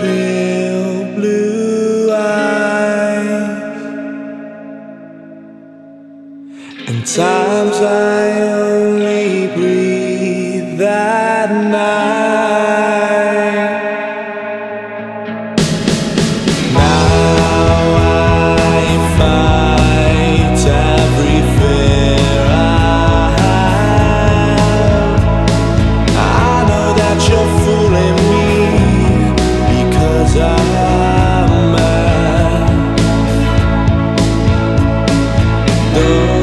pale blue eyes. And times I only breathe. Oh.